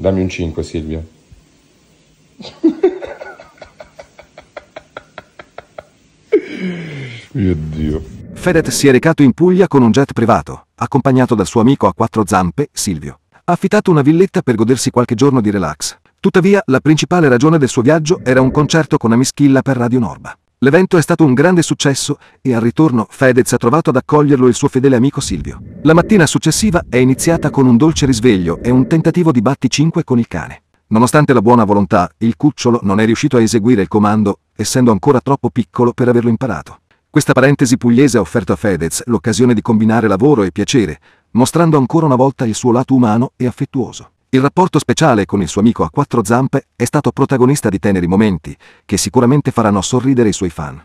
Dammi un 5 Silvia. Mio Dio. Fedez si è recato in Puglia con un jet privato, accompagnato dal suo amico a quattro zampe, Silvio. Ha affittato una villetta per godersi qualche giorno di relax. Tuttavia, la principale ragione del suo viaggio era un concerto con Amischilla per Radio Norba. L'evento è stato un grande successo e al ritorno Fedez ha trovato ad accoglierlo il suo fedele amico Silvio. La mattina successiva è iniziata con un dolce risveglio e un tentativo di batti 5 con il cane. Nonostante la buona volontà, il cucciolo non è riuscito a eseguire il comando, essendo ancora troppo piccolo per averlo imparato. Questa parentesi pugliese ha offerto a Fedez l'occasione di combinare lavoro e piacere, mostrando ancora una volta il suo lato umano e affettuoso. Il rapporto speciale con il suo amico a quattro zampe è stato protagonista di teneri momenti, che sicuramente faranno sorridere i suoi fan.